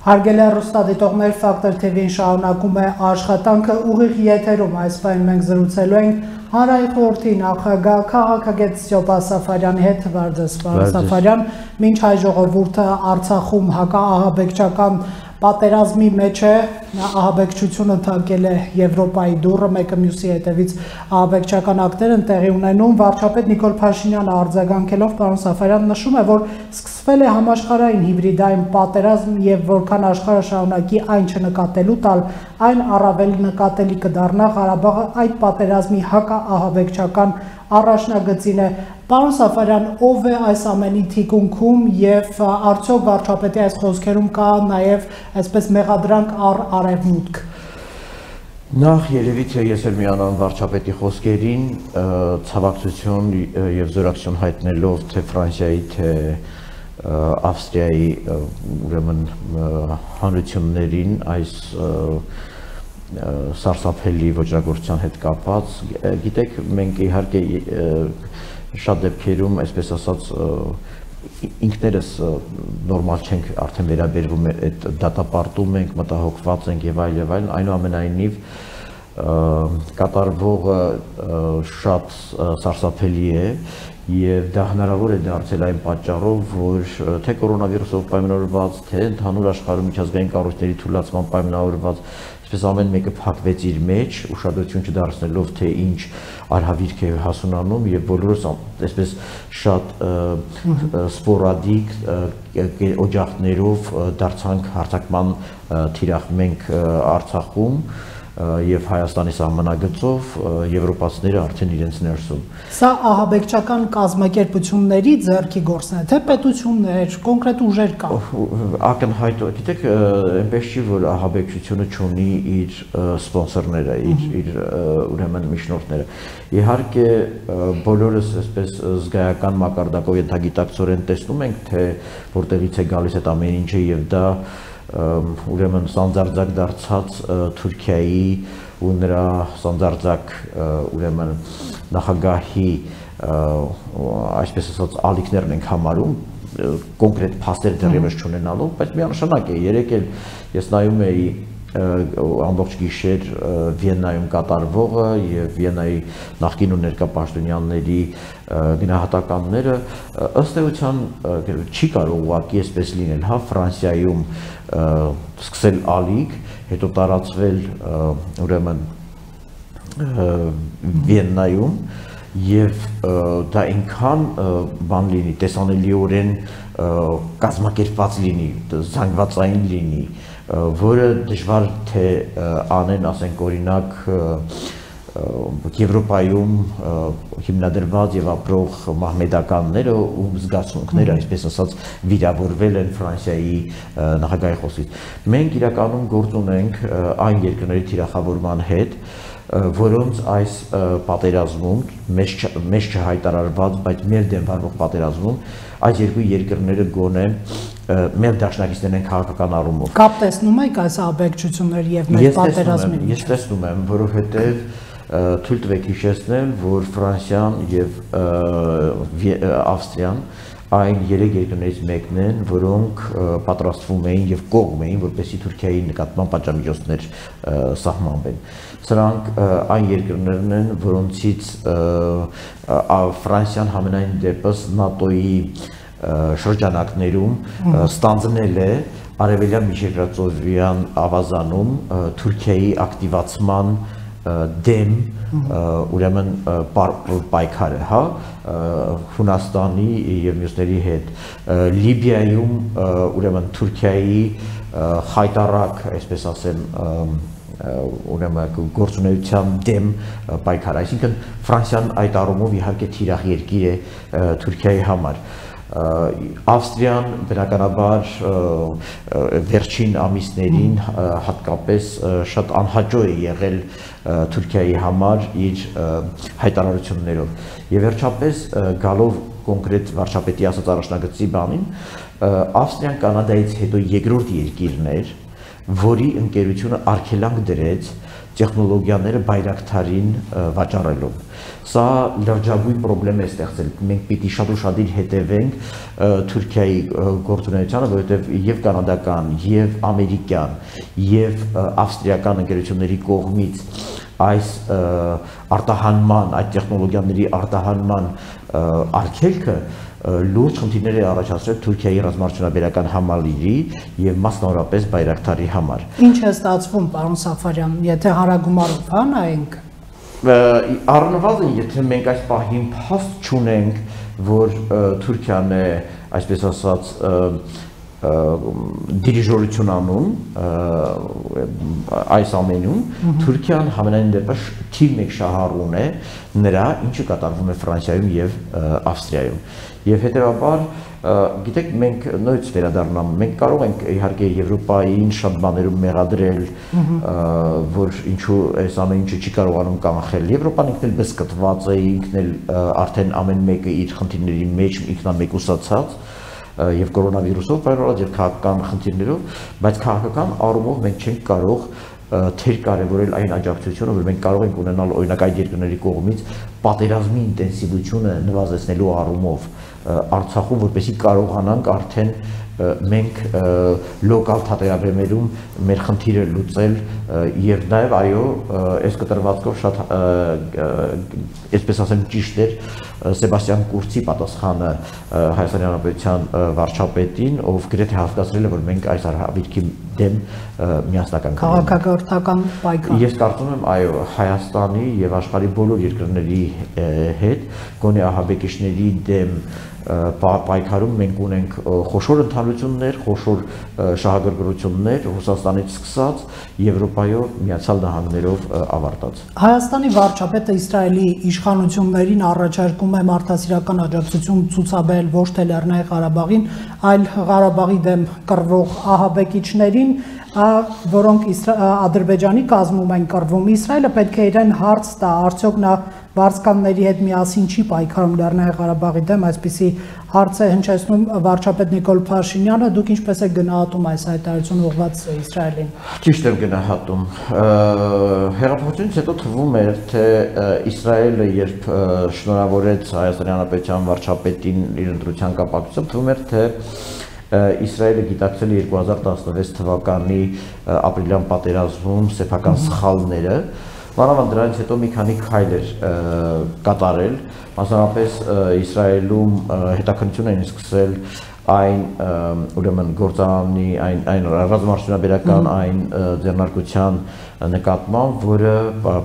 Հարգելի ռուստադիտողներ, Factor TV-ն շարունակում է աշխատանքը ուղիղ եթերում։ Այս պայն մենք զրուցելու ենք Հանրային խորհրդի նախագահ քաղաքագետ Ստյոպա Սաֆարյանի հետ վարձես Սաֆարյան, մինչ հայ ժողովուրդը Արցախում հակաահաբեկչական պատերազմի մեջ է, ահաբեկչությունը թակել է Եվրոպայի դուռը, մեկը մյուսի հետևից ահաբեկչական ակտեր են տեղի ունենում։ Վարչապետ Նիկոլ Փաշինյանը արձագանքելով պարոն Սաֆարյան նշում է, որ սկսվել է համաշխարհային հիբրիդային պատերազմ եւ որքան աշխարհը շարունակի այն չնկատելու տալ, այն առավել նկատելի կդառնա Ղարաբաղը այդ պատերազմի հակաահաբեկչական առաջնագծին է Պարոն Սաֆարյան, ով է այս ամենի թիկունքում եւ արդյոք վարչապետի այս խոսքերում կա նաեւ այսպես մեղադրանք առ արևմուտք։ Նախ երևի թե ես էլ միանամ վարչապետի խոսքերին, ցավակցություն եւ զորակցություն հայտնելով թե Ֆրանսիայի, թե Ավստրիայի ուրեմն հանրություններին այս սարսափելի ոչնագործության հետ կապված գիտեք մենք իհարկե շատ դեպքերում, այսպես ասած, ինքներս նորմալ չենք արդեն վերաբերվում այդ դատապարտում ենք, մտահոգված ենք եւ այլ եւ այլն, այնուամենայնիվ կատարվողը շատ սարսափելի է եւ դա հնարավոր է դարձել այն պատճառով, որ թե կորոնավիրուսով պայմանավորված, թե ընդհանուր աշխարհում միջազգային կառույցների թույլատման պայմանավորված Այսպես ամեն մեկը փակվեց իր մեջ, ուշադրություն չդարձնելով թե ինչ արհավիրք է հասունանում եւ բոլորս այսպես շատ սպորադիկ օջախներով դարձանք հարցակման թիրախ մենք Արցախում եւ Հայաստանի սահմանագծով եվրոպացիները արդեն իրենց ներսում։ Սա ահաբեկչական կազմակերպությունների ձեռքի գործն է, թե պետություններ, կոնկրետ ուժեր կա։ Ակնհայտ, գիտեք, այնպես չի, որ ահաբեկչությունը չունի իր սպոնսորները, իր իր ուրեմն միջնորդները։ Իհարկե բոլորս այսպես զգայական մակարդակով ենթագիտակցորեն տեսնում ենք, թե որտեղից է գալիս այդ ամեն ինչը եւ դա ուրեմն սանձարձակ դարձած Թուրքիայի ու նրա սանձարձակ ուրեմն նախագահի այսպես ասած ալիքներն ենք համարում կոնկրետ փաստեր դեռևս չունենալով, բայց միանշանակ է երեք էլ ես նայում էի ամբողջ գիշեր Վիեննայում կատարվողը եւ Վիեննայի նախկին ու ներկա պաշտոնյաների գնահատականները ըստ էության չի կարող ուղղակի այսպես լինել, հա Ֆրանսիայում սկսել ալիք, հետո տարածվել ուրեմն Վիեննայում եւ դա այնքան բան լինի, տեսանելիորեն կազմակերպված լինի, զանգվածային լինի, որը դժվար թե անեն, ասենք օրինակ Եվրոպայում հիմնադրված եւ ապրող մահմեդականները ու զգացմունքները, այսպես ասած, վիրավորվել են Ֆրանսիայի նախագահի խոսքից։ Մենք իրականում գործ ունենք այն երկրների թիրախավորման հետ, որոնց այս պատերազմում մեծ մեծ չհայտարարված, բայց մեր դեմ վարվող պատերազմում այս երկու երկրները գոնե մեր դաշնակիցներն են քաղաքական առումով։ Կապ տեսնում եք այս աբեկչությունների եւ մեր պատերազմի Ես տեսնում եմ, որովհետեւ թույլ տվեք հիշեցնել, որ Ֆրանսիան եւ Ավստրիան այն երեք երկրներից մեկն են, որոնք պատրաստվում էին եւ կողմ էին, որպեսի Թուրքիայի նկատմամբ պատժամիջոցներ սահմանվեն։ Սրանք այն երկրներն են, որոնցից Ֆրանսիան համենայն դեպս ՆԱՏՕ-ի շրջանակներում ստանձնել է արևելյան միջերկրածովյան ավազանում Թուրքիայի ակտիվացման դեմ ուրեմն պայքարը, հա, Հունաստանի եւ մյուսների հետ։ Լիբիայում ուրեմն Թուրքիայի խայտարակ, այսպես ասեմ, ուրեմն գործունեության դեմ պայքար, այսինքն Ֆրանսիան այդ առումով իհարկե թիրախ երկիր է Թուրքիայի համար Ավստրիան բնականաբար վերջին ամիսներին հատկապես շատ անհաջող է եղել Թուրքիայի համար իր հայտարարություններով։ Եվ վերջապես գալով կոնկրետ վարչապետի ասած առաջնագծի բանին, Ավստրիան Կանադայից հետո երկրորդ երկիրն էր, որի ընկերությունը արգելանք դրեց տեխնոլոգիաները բայրակթարին վաճառելով Սա լրջագույն խնդրեմ է ստեղծել։ Մենք պիտի շատ ու շատ իր հետևենք Թուրքիայի գործունեությանը, որովհետև եւ կանադական, եւ ամերիկյան, եւ ավստրիական ընկերությունների կողմից այս արտահանման, այդ տեխնոլոգիաների արտահանման արգելքը լուրջ խնդիրներ է առաջացրել Թուրքիայի ռազմարտունաբերական համալիրի եւ մասնավորապես Բայրակթարի համար։ Ինչ է ստացվում, պարոն Սաֆարյան, եթե հարագումարով հա նայենք? Առնվազն եթե մենք այս պահին փաստ չունենք, որ Թուրքիան է, այսպես ասած, դիրիժորություն անում այս ամենում Թուրքիան համենայն դեպս թիվ 1 շահառուն է նրա ինչը կատարվում է Ֆրանսիայում եւ Ավստրիայում եւ հետեւաբար գիտեք մենք նույնց վերադառնամ մենք կարող ենք իհարկե Եվրոպային շատ բաներում մեղադրել որ ինչու այս ամեն ինչը չի կարողանում կանխել Եվրոպան ինքն էլ բսկտված է ինքն էլ արդեն ամեն մեկը իր խնդիրների մեջ ինքնամեկուսացած եւ կորոնավիրուսով բարորած եւ քաղաքական խնդիրներով բայց քաղաքական առումով մենք չենք կարող թեր կարևորել այն աջակցությունը, որ մենք կարող ենք ունենալ օրինակ այդ երկրների կողմից պատերազմի ինտենսիվությունը նվազեցնելու առումով Արցախում, որպեսզի կարողանանք արդեն մենք լոկալ թատերաբեմերում մեր խնդիրը լուծել եւ նաեւ այո այս կտրվածքով շատ այսպես ասեմ ճիշտ էր Սեբաստիան Կուրցի պատասխանը Հայաստանի Հանրապետության վարչապետին, ով գրեթե հասկացրել է, որ մենք այս արհավիրքի դեմ միասնական քաղաքակրթական պայքար։ Ես կարծում եմ, այո, Հայաստանի եւ աշխարհի բոլոր երկրների հետ գոնե ահաբեկիչների դեմ պայքարում մենք ունենք խոշոր ընդհանրություններ, խոշոր շահագրգռություններ Ռուսաստանից սկսած Եվրոպայով Միացյալ Նահանգներով ավարտած։ Հայաստանի վարչապետը Իսրայելի իշխանություններին առաջարկում է մարդասիրական աջակցություն ցուցաբերել ոչ թե Լեռնային Ղարաբաղին, այլ Ղարաբաղի դեմ կռվող ահաբեկիչներին, որոնք Ադրբեջանի կազմում են կռվում։ Իսրայելը պետք է իրեն հարց տա, արդյոք նա վարձկանների հետ միասին չի պայքարում Լեռնային Ղարաբաղի դեմ, այսպիսի հարց է հնչեցնում վարչապետ Նիկոլ Փաշինյանը, դուք ինչպես եք գնահատում այս հայտարարությունը ուղղված Իսրայելին։ Ճիշտ եմ գնահատում։ Հեղափոխությունից հետո թվում էր, թե Իսրայելը երբ շնորհավորեց Հայաստանի Հանրապետության վարչապետին իր ընտրության կապակցությամբ, թվում էր, թե Իսրայելը գիտակցել է 2016 թվականի ապրիլյան պատերազմում սեփական սխալները, Մանավանդ դրանից հետո մի քանի քայլեր կատարել, մասնավորապես Իսրայելում հետաքննություն էին սկսել այն ուրեմն գործարանի այն այն ռազմարտունաբերական այն ձեռնարկության նկատմամբ, որը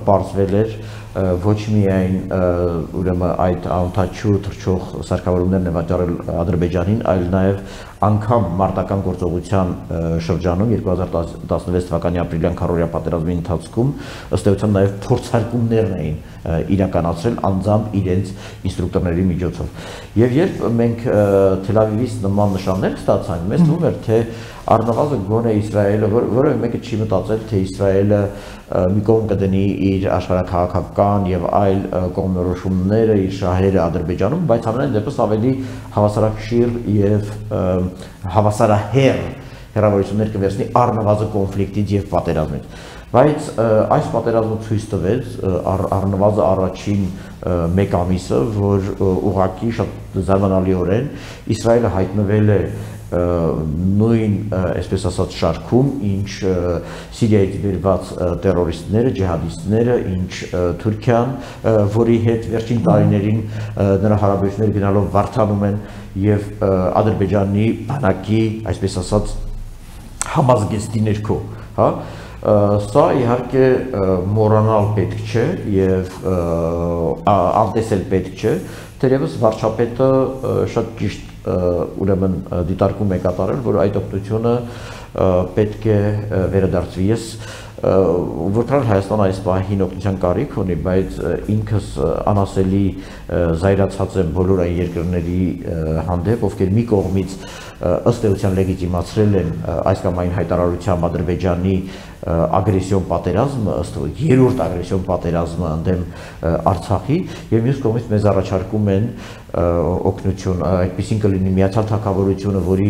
բարձվել էր ոչ միայն ուրեմն այդ անթաչու թրջող սարքավորումներն է վաճառել Ադրբեջանին, այլ նաև անգամ մարտական գործողության շրջանում 2016 թվականի ապրիլյան քարորիա պատերազմի ընթացքում ըստ էության նաև փորձարկումներն էին իրականացրել անձամբ իրենց ինստրուկտորների միջոցով։ Եվ երբ մենք Թել Ավիվից նման նշաններ ստացանք, մեզ թվում էր թե առնվազն գոնե Իսրայելը, որը մեկը չի մտածել, թե Իսրայելը մի կողմ կդնի իր աշխարհակաղակական եւ այլ կողմնորոշումները, իր շահերը Ադրբեջանում, բայց ամենայն դեպս ավելի հավասարակշիռ եւ հավասարահեռ հերավորություններ կվերցնի առնվազն կոնֆլիկտից եւ պատերազմից բայց այս պատերազմը ցույց տվեց առնվազն առաջին մեկ ամիսը, որ ուղակի շատ զարմանալիորեն Իսրայելը հայտնվել է նույն այսպես ասած շարքում, ինչ Սիրիայից բերված terroristները, ջիհադիստները, ինչ Թուրքիան, որի հետ վերջին տարիներին նրա հարաբերությունները գնալով վարթանում են եւ Ադրբեջանի բանակի, այսպես ասած համազգեստի ներքո, հա սա իհարկե մոռանալ պետք չէ եւ անտեսել պետք չէ թերևս վարչապետը շատ ճիշտ ուրեմն դիտարկում է կատարել, որ այդ օգնությունը պետք է վերադարձվի։ Ես որքան Հայաստանը այս պահին օգնության կարիք ունի, բայց ինքս անասելի զայրացած եմ բոլոր այն երկրների հանդեպ, ովքեր մի կողմից ըստ էության լեգիտիմացրել են այս կամ այն հայտարարությամբ Ադրբեջանի ագրեսիոն պատերազմը, ըստ երրորդ ագրեսիոն պատերազմը ընդդեմ Արցախի եւ մյուս կողմից մեզ առաջարկում են օգնություն, այդպեսին կլինի միացյալ թակավորությունը, որի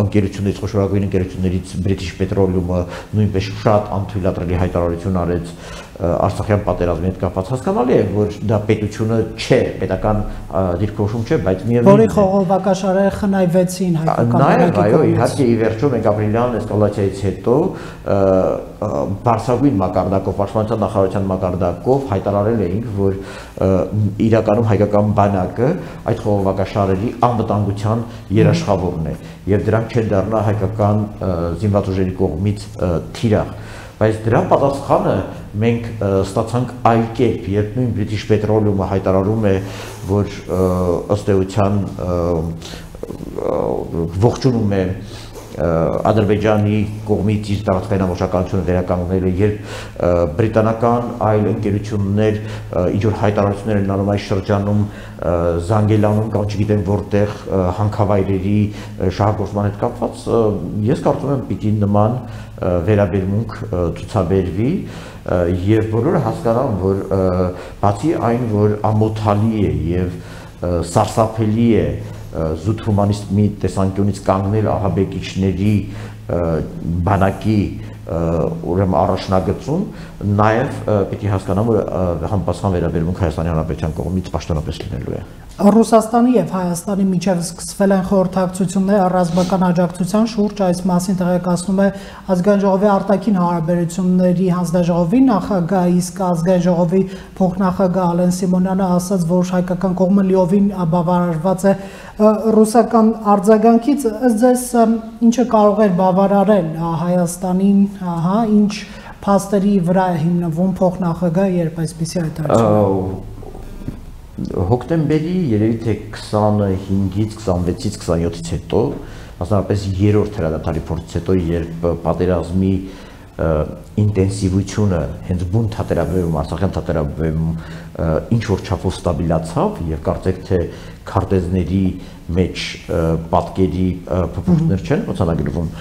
ընկերություններից խոշորագույն ընկերություններից British Petroleum-ը նույնպես շատ անթույլատրելի հայտարարություն արեց Արցախյան պատերազմի հետ կապված հասկանալի է, որ դա պետությունը չէ, պետական դիրքորոշում չէ, բայց միևնույն է։ Որի խողովակաշարերը խնայվեցին հայկական բանակի կողմից։ այո, իհարկե ի վերջո մենք ապրիլյան էսկալացիայից հետո բարձրագույն մակարդակով, պաշտպանության նախարարության մակարդակով հայտարարել էինք, որ իրականում հայկական բանակը այդ խողովակաշարերի անվտանգության երաշխավորն է եւ դրանք չեն դառնա հայկական զինված ուժերի կողմից թիրախ բայց դրա պատասխանը մենք ստացանք այլ կերպ, երբ նույն British Petroleum-ը հայտարարում է, որ ըստ էության ողջունում է Ադրբեջանի կողմից իր տարածքային ամբողջականությունը վերականգնել է, երբ բրիտանական այլ ընկերություններ իջոր հայտարարություններ են անում այս շրջանում Զանգելանում կամ չգիտեմ որտեղ հանքավայրերի շահագործման հետ կապված, ես կարծում եմ պիտի նման վերաբերմունք ցուցաբերվի եւ բոլորը հասկանան, որ բացի այն, որ ամոթալի է եւ սարսափելի է զուտ հումանիստի տեսանկյունից կանգնել ահաբեկիչների բանակի ուրեմն առաջնագծում նաև պիտի հասկանամ որ համապատասխան վերաբերմունք Հայաստանի Հանրապետության կողմից պաշտոնապես լինելու է Ռուսաստանի եւ Հայաստանի միջև սկսվել են խորհրդակցություններ ռազմական աջակցության շուրջ այս մասին տեղեկացնում է ազգային ժողովի արտաքին հարաբերությունների հանձնաժողովի նախագահ իսկ ազգային ժողովի փոխնախագահ Ալեն Սիմոնյանը ասաց որ հայկական կողմը լիովին բավարարված է ռուսական արձագանքից ըստ ձեզ ինչը կարող էր բավարարել Հայաստանին, հա, ինչ փաստերի վրա հիմնվում փոխնախագահ երբ այսպեսի հայտարարություն հոկտեմբերի երևի թե 25-ից 26-ից 27-ից հետո, մասնավորապես երրորդ հրադադարի փորձից հետո, երբ պատերազմի ինտենսիվությունը հենց բուն թատերաբերում, Արցախյան թատերաբերում ինչ որ չափով ստաբիլացավ եւ կարծեք թե քարտեզների մեջ պատկերի փոփոխություններ չեն ոցանագրվում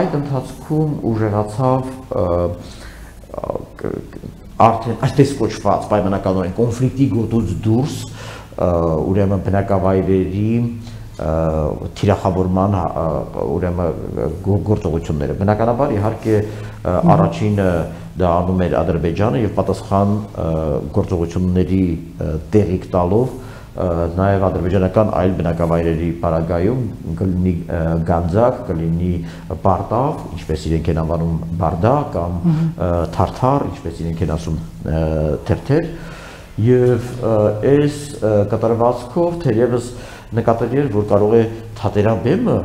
այդ ընթացքում ուժեղացավ արդեն այսպես կոչված պայմանականորեն կոնֆլիկտի գոտուց դուրս ուրեմն բնակավայրերի թիրախավորման ուրեմն գործողությունները բնականաբար իհարկե առաջինը դա անում էր Ադրբեջանը եւ պատասխան գործողությունների տեղիք տալով նաև ադրբեջանական այլ բնակավայրերի պարագայում կլինի գանձակ, կլինի պարտավ, ինչպես իրենք են անվանում բարդա կամ թարթար, ինչպես իրենք են ասում թերթեր եւ այս կատարվածքով թերևս նկատելի էր որ կարող է թատերաբեմը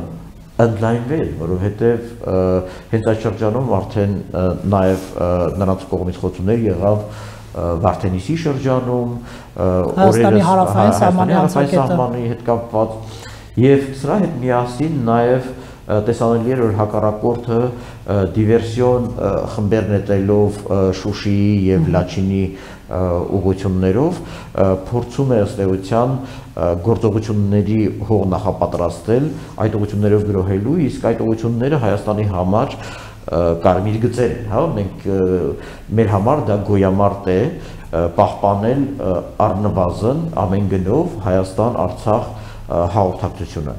ընդլայնվել, որովհետև հենց այդ շրջանում արդեն նաև նրանց կողմից խոցումներ եղավ Վարդենիսի շրջանում, Հայաստանի հարավային սահմանի սահմանի հետ կապված եւ սրա հետ միասին նաեւ տեսանելի էր որ հակառակորդը դիվերսիոն խմբեր նետելով Շուշիի եւ Լաչինի ուղություններով փորձում է ըստ էության գործողությունների հող նախապատրաստել այդ ուղություններով գրոհելու իսկ այդ ուղությունները Հայաստանի համար կարմիր գծեր են, հա, մենք մեր համար դա գոյամարտ է պահպանել առնվազն ամեն գնով Հայաստան Արցախ հաղորդակցությունը։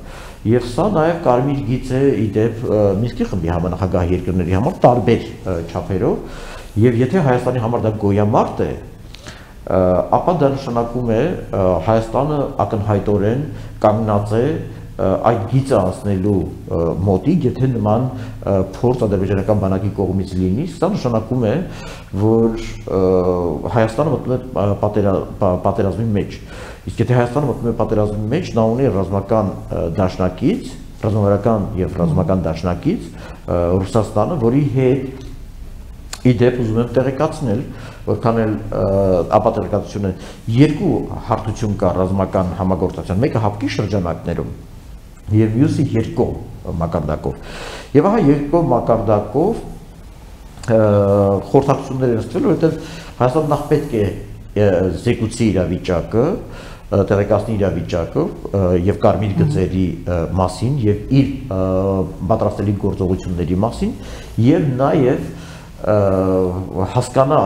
Եվ սա նաև կարմիր գիծ է իդեպ Մինսկի խմբի համանախագահ երկրների համար տարբեր չափերով, եւ եթե Հայաստանի համար դա գոյամարտ է, ապա դա նշանակում է Հայաստանը ակնհայտորեն կանգնած է այդ գիծը անցնելու մոտիկ, եթե նման փորձ ադրբեջանական բանակի կողմից լինի, սա նշանակում է, որ Հայաստանը մտնում է պատերազմի մեջ։ Իսկ եթե Հայաստանը մտնում է պատերազմի մեջ, նա ունի ռազմական դաշնակից, ռազմավարական եւ ռազմական դաշնակից Ռուսաստանը, որի հետ իդեպ ուզում եմ տեղեկացնել, որքան էլ ապատերկացությունը երկու հարթություն կա ռազմական համագործակցության, մեկը հապկի շրջանակներում եւ մյուսը երկկողմ մակարդակով։ Եվ ահա երկկողմ մակարդակով խորհրդակցություններ են ստվել, որովհետեւ Հայաստանը նախ պետք է զեկուցի իրավիճակը, տեղեկացնի իրավիճակը եւ կարմիր գծերի մասին եւ իր պատրաստելի գործողությունների մասին եւ նաեւ հասկանա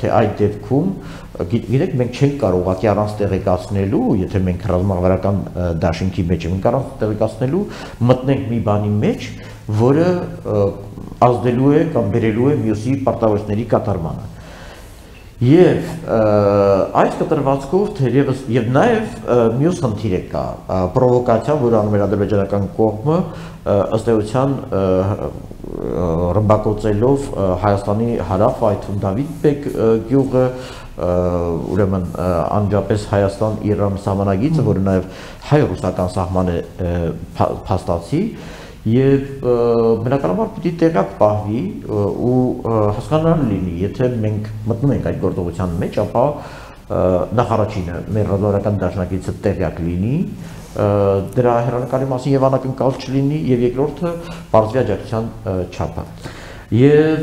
թե այդ դեպքում գիտեք մենք չենք կարող ուղղակի առանց տեղեկացնելու, եթե մենք ռազմավարական դաշինքի մեջ ենք առանց տեղեկացնելու մտնենք մի բանի մեջ, որը ազդելու է կամ բերելու է մյուսի պարտավորությունների կատարմանը։ Եվ այս կտրվածքով թերևս եւ նաեւ մյուս խնդիր է կա պրովոկացիա, որ անում է ադրբեջանական կողմը ըստ էության ռմբակոծելով Հայաստանի հարավ, այդ Դավիթ Բեկ գյուղը ուրեմն անջապես Հայաստան-Իրան սահմանագիծը, որը նաև հայ-ռուսական սահման է փաստացի եւ բնականաբար պիտի տեղակ պահվի ու հասկանալ լինի, եթե մենք մտնում ենք այդ գործողության մեջ, ապա նախ առաջինը մեր ռազմավարական դաշնակիցը տեղյակ լինի, դրա հերանեկարի մասին եւ անակնկալ չլինի եւ երկրորդը բարձրի աջակցության չափը։ Եվ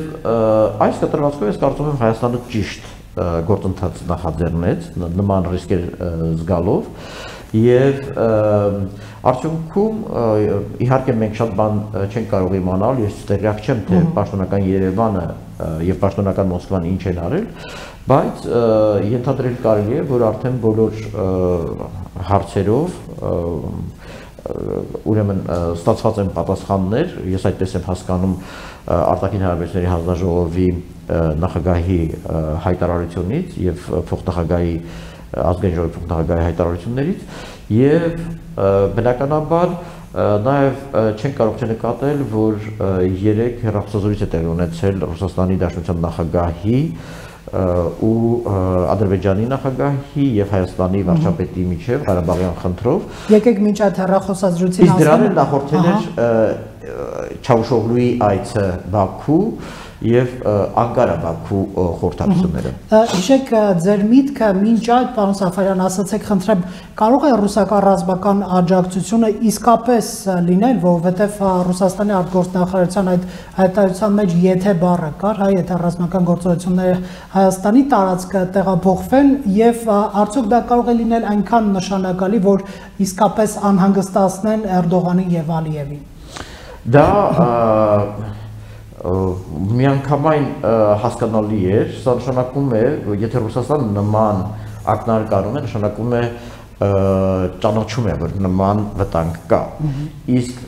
այս կտրվածքով ես կարծում եմ Հայաստանը ճիշտ գործընթաց նախաձեռնեց նման ռիսկեր զգալով եւ արդյունքում իհարկե մենք շատ բան չենք կարող իմանալ ես տեղյակ չեմ թե պաշտոնական Երևանը եւ պաշտոնական Մոսկվան ինչ են արել բայց ենթադրել կարելի է որ արդեն բոլոր հարցերով ուրեմն ստացված են պատասխաններ ես այդպես եմ հասկանում արտաքին հարաբերությունների հանձնաժողովի նախագահի հայտարարությունից եւ փոխնախագահի ազգային ժողովի փոխնախագահի հայտարարություններից եւ բնականաբար նաև չեն կարող չնկատել, որ երեք հերախոսազրույց է տեղի ունեցել Ռուսաստանի Դաշնության նախագահի ու Ադրբեջանի նախագահի եւ Հայաստանի վարչապետի միջև Ղարաբաղյան խնդրով։ Եկեք մինչ այդ հերախոսազրույցին ասեմ։ Իսկ դրան նախորդել էր Չավուշօղլուի այցը Բաքու, եւ Անկարա Բաքու խորհրդակցությունները։ Հիշեք ձեր միտքը մինչ այդ պարոն Սաֆարյան ասացեք, խնդրեմ, կարող է ռուսական ռազմական աջակցությունը իսկապես լինել, որովհետեւ Ռուսաստանի արտգործնախարարության այդ հայտարարության մեջ եթե բառը կար, հա, եթե ռազմական գործողությունները Հայաստանի տարածքը տեղափոխվեն եւ արդյոք դա կարող է լինել այնքան նշանակալի, որ իսկապես անհանգստացնեն Էրդողանին եւ Ալիևին։ Դա միանգամայն հասկանալի էր, սա նշանակում է, եթե Ռուսաստանը նման ակնարկանում է, նշանակում է ճանաչում է, որ նման վտանգ կա։ Իսկ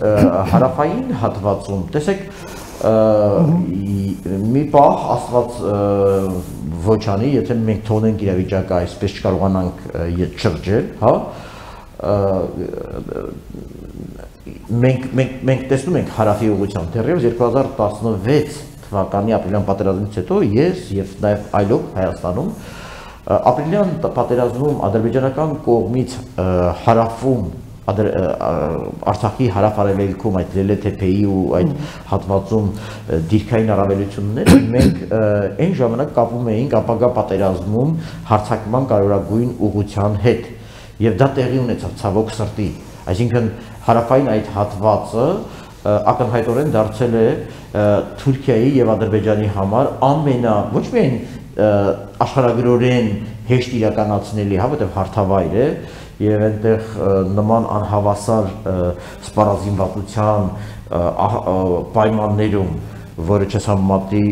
հարավային հատվածում, տեսեք, մի պահ աստված ոչանի, եթե մենք թողնենք իրավիճակը այսպես չկարողանանք շրջել, հա, մենք մենք մենք տեսնում ենք հարավի ուղղությամբ դեռևս 2016 թվականի ապրիլյան պատերազմից հետո ես եւ նաեւ այլոք Հայաստանում ապրիլյան պատերազմում ադրբեջանական կողմից հարավում Արցախի հարավ-արևելքում այդ Լելեթեփեի ու այդ հատվածում դիրքային առավելությունները մենք այն ժամանակ կապում էինք ապագա պատերազմում հարցակման կարևորագույն ուղղության հետ եւ դա տեղի ունեցավ ցավոք սրտի այսինքն հարավային այդ հատվածը ակնհայտորեն դարձել է Թուրքիայի եւ Ադրբեջանի համար ամենա ոչ միայն աշխարհագրորեն հեշտ իրականացնելի, հա, որտեղ հարթավայր է եւ այնտեղ նման անհավասար սպառազինվածության պայմաններում որը չհամատի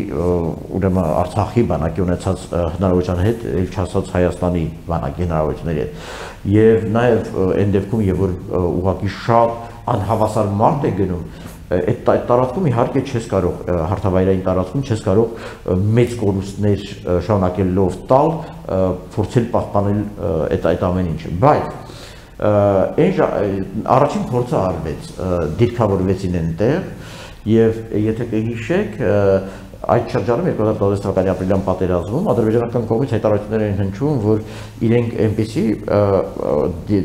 ուրեմն Արցախի բանակի ունեցած հնարավորության հետ, ել չասած Հայաստանի բանակի հնարավորությունների հետ։ Եվ նաև այն դեպքում, երբ որ ուղղակի շատ անհավասար մարդ է գնում, այդ այդ տարածքում իհարկե չես կարող հարթավայրային տարածքում չես կարող մեծ կորուստներ շարունակելով տալ, փորձել պահպանել այդ այդ ամեն ինչը, բայց այն առաջին փորձը արվեց, դիրքավորվեցին այնտեղ Եվ եթե կհիշեք, այդ շրջանում 2016 թվականի ապրիլյան պատերազմում ադրբեջանական կողմից հայտարարություններ են հնչում, որ իրենք այնպեսի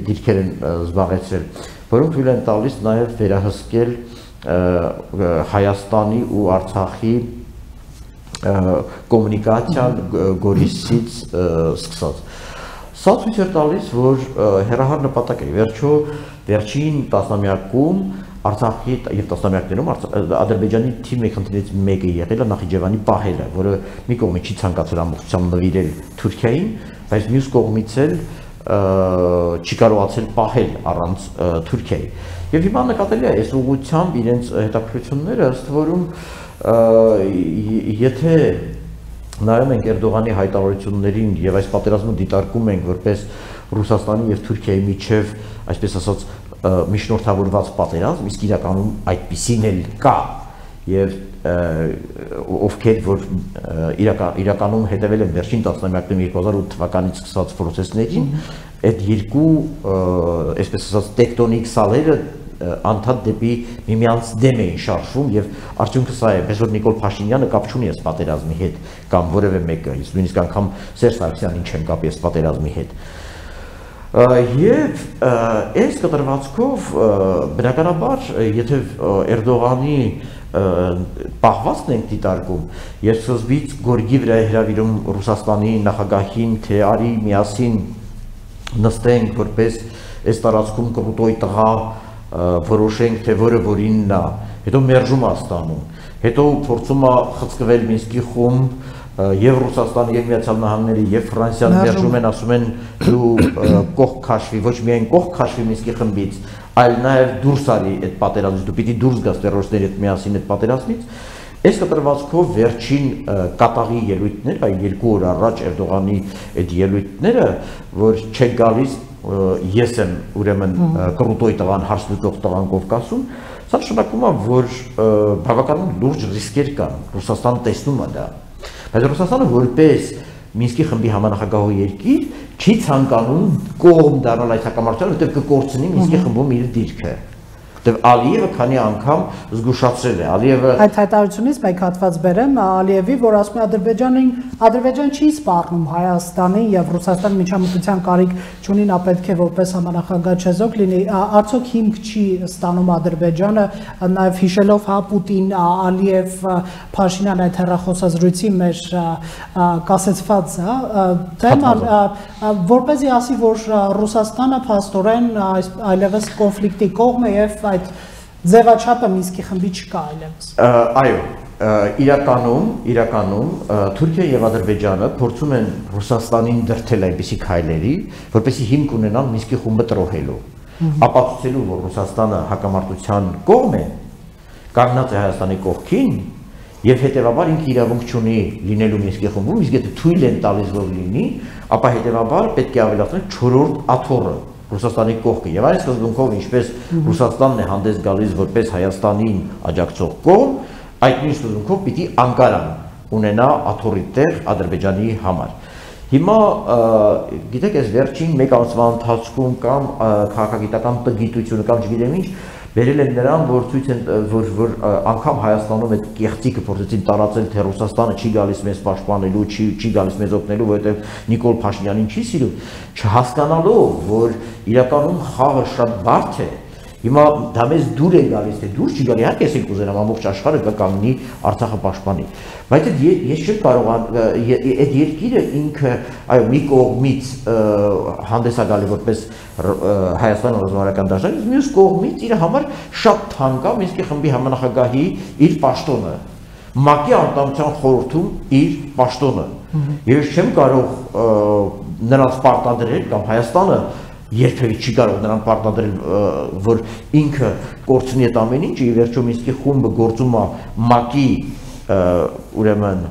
դիրքեր են զբաղեցրել, որոնք թույլ են տալիս նաև վերահսկել Հայաստանի ու Արցախի կոմունիկացիան Գորիսից սկսած։ Սա ցույց է տալիս, որ հերահար նպատակ է։ Վերջո վերջին տասնամյակում Արցախի եւ տասնամյակներում Ադրբեջանի թիմի խնդիրից մեկը եղել է Նախիջևանի պահելը, որը մի կողմից չի ցանկացել ամբողջությամբ նվիրել Թուրքիային, բայց մյուս կողմից էլ չի կարողացել պահել առանց Թուրքիայի։ Եվ հիմա նկատելի է այս ուղղությամբ իրենց հետաքրությունները ըստ որում եթե նայում ենք Էրդողանի հայտարարություններին եւ այս պատերազմը դիտարկում ենք որպես Ռուսաստանի եւ Թուրքիայի միջև, այսպես ասած, միջնորդավորված պատերազմ, իսկ իրականում այդպիսին էլ կա եւ ովքեր որ իրական իրականում հետևել են վերջին տասնամյակներում 2008 թվականից սկսած process-ներին, այդ երկու այսպես ասած տեկտոնիկ սալերը անդադ դեպի միմյանց դեմ էին շարժվում եւ արդյունքը սա է, որ Նիկոլ Փաշինյանը կապ չունի այս պատերազմի հետ կամ որևէ մեկը, իսկ նույնիսկ անգամ Սերժ Սարգսյանին չեն կապի այս պատերազմի հետ։ Եվ այս կտրվածքով բնականաբար, եթե Էրդողանի պահվածքն ենք դիտարկում, եւ սկզբից գորգի վրա հրավիրում Ռուսաստանի նախագահին, թե արի միասին նստենք որպես այս տարածքում կռուտոյ տղա որոշենք թե որը որինն է, հետո մերժում է ստանում, հետո փորձում է խցկվել Մինսկի խումբ եւ Ռուսաստանը եւ Միացյալ Նահանգները եւ Ֆրանսիան մերժում են, ասում են դու կողք քաշվի, ոչ միայն կողք քաշվի Մինսկի խմբից, այլ նաեւ դուրս արի այդ պատերազմից, դու պիտի դուրս գաս terroristների հետ միասին այդ պատերազմից։ Այս կտրվածքով վերջին կատաղի ելույթներ, այ երկու օր առաջ Էրդողանի այդ ելույթները, որ չեք գալիս ես եմ ուրեմն կռուտոյ տղան հարց լուծող տղան Կովկասում, սա նշանակում է, որ բավականին լուրջ ռիսկեր կան։ Ռուսաստանը տեսնում է դա։ Բայց Ռուսաստանը որպես Մինսկի խմբի համանախագահող երկիր չի ցանկանում կողմ դառնալ այդ հակամարտությանը, որտեղ կկորցնի Մինսկի խմբում իր դիրքը։ Դե Ալիևը քանի անգամ զգուշացրել է։ Ալիևը Այդ հայտարարությունից մեկ հատված բերեմ Ալիևի, որ ասում է Ադրբեջանին Ադրբեջան չի սպառնում Հայաստանին եւ Ռուսաստան միջամտության կարիք չունի, նա պետք է որպես համանախագահ չեզոք լինի։ Արդյոք հիմք չի ստանում Ադրբեջանը նաեւ հիշելով հա Պուտին, Ալիև, Փաշինյան այդ հերախոսազրույցի մեր կասեցված, հա, թեման որպեսզի ասի, որ Ռուսաստանը փաստորեն այլևս կոնֆլիկտի կողմ է եւ այդ ձևաչափը Մինսկի խմբի չկա այլևս։ Այո, իրականում իրականում Թուրքիա եւ Ադրբեջանը փորձում են Ռուսաստանին դրթել այնպիսի քայլերի, որպեսզի հիմք ունենան Մինսկի խումբը տրոհելու, ապացուցելու, որ Ռուսաստանը հակամարտության կողմ է, կանգնած է Հայաստանի կողքին եւ հետեւաբար ինքը իրավունք չունի լինելու Մինսկի խմբում, իսկ եթե թույլ են տալիս որ լինի, ապա հետեւաբար պետք է ավելացնել 4-րդ աթոռը Ռուսաստանի կողքը եւ այս սկզբունքով ինչպես Ռուսաստանն է հանդես գալիս որպես Հայաստանին աջակցող կողմ, այդ նույն սկզբունքով պիտի Անկարան ունենա աթորիտեր Ադրբեջանի համար։ Հիմա գիտեք, այս վերջին մեկ ամսվա ընթացքում կամ քաղաքագիտական տգիտությունը կամ չգիտեմ ինչ վերել են նրան, որ ցույց են որ որ անգամ Հայաստանում այդ կեղծիկը փորձեցին տարածել թե Ռուսաստանը չի գալիս մեզ պաշտպանելու, չի չի գալիս մեզ օգնելու, որովհետև Նիկոլ Փաշինյանին չի սիրում, չհասկանալով, որ իրականում խաղը շատ բարդ է Հիմա դա մեզ դուր է գալիս, թե դուր չի գալի, իհարկե ես կուզենամ ամբողջ աշխարհը կկանգնի Արցախը պաշտպանի։ Բայց այդ ես չեմ կարող այդ երկիրը ինքը այո մի կողմից հանդես է գալի որպես Հայաստան ռազմավարական դաշտ, մյուս կողմից իր համար շատ թանկ է Մինսկի խմբի համանախագահի իր պաշտոնը ՄԱԿ-ի անդամության խորհրդում իր պաշտոնը։ Ես չեմ կարող նրանց պարտադրել կամ Հայաստանը երբևէ չի կարող նրան պարտադրել որ ինքը կորցնի այդ ամեն ինչը եւ վերջում իսկի խումբը գործում է ՄԱԿ-ի ուրեմն